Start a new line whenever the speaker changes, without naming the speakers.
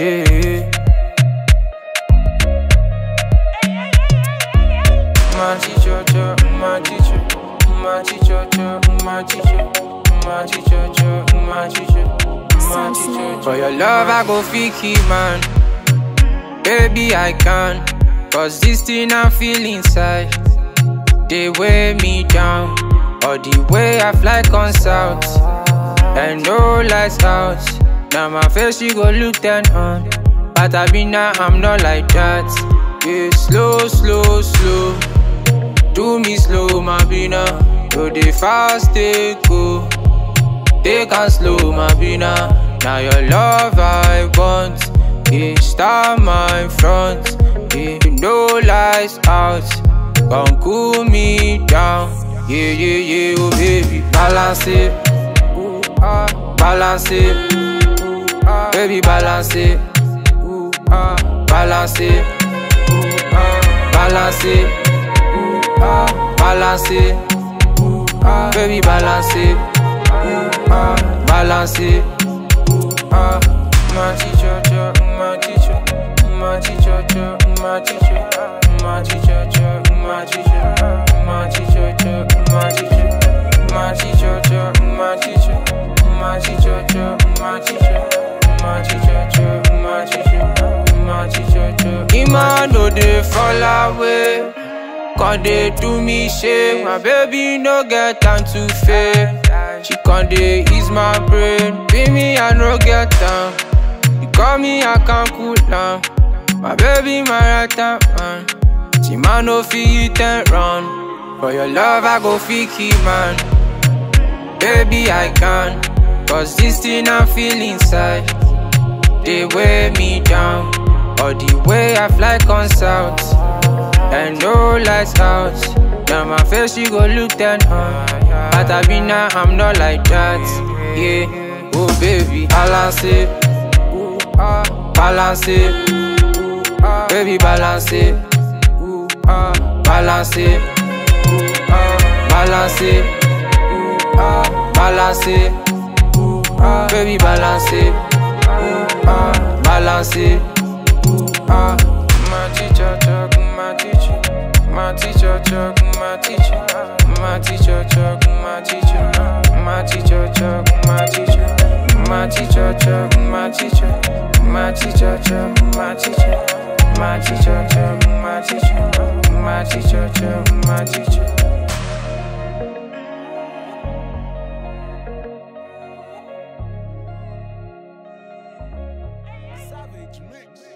Yeah. My teacher, my teacher, my teacher, my teacher, my teacher, my teacher. For your love, I go fiki man. Baby, I can. Cause this thing I feel inside, they weigh me down. Or the way I fly consult, and no lights out. Now my face, you go look then on. But I be now, I'm not like that. Yeah, slow, slow, slow. Do me slow, my bina. Do the fast, take go. Take and slow, my bina. Now your love I want. Yeah, start my front. Yeah, no lights out. Come cool me down. Yeah, yeah, yeah, oh baby. Balance it. Ah, balance it. baby balancer, ou ah, balancer, ou ah, balancer, ou ah, balancer, ou ah, baby balancer, ou ah, balancer, ou ah, ma teacher, ma ma ma. Dey fall away. Con dey do me shame, my baby no get time to fake. She con dey ease my brain, be me I no get time. You call me I can't cool down, my baby my right hand man. She man no fit eat and run, for your love I go fiki man. Baby I can, cause this thing I feel inside, they weigh me down. Or the way I fly consult and no lights out. Now my face you go look then on. But I be now I'm not like that. Yeah, oh baby, balance it, ah, balance it, ah, baby balance it, ah, balance it, balance it, balance it, baby balance it, my teacher, chuck, my teacher, my teacher, chuck, my teacher, my teacher, chuck, my teacher, my teacher, chuck, my teacher, my teacher, chuck, my teacher, my teacher, chuck, my teacher, my teacher, chuck, my teacher.
Savage Mix.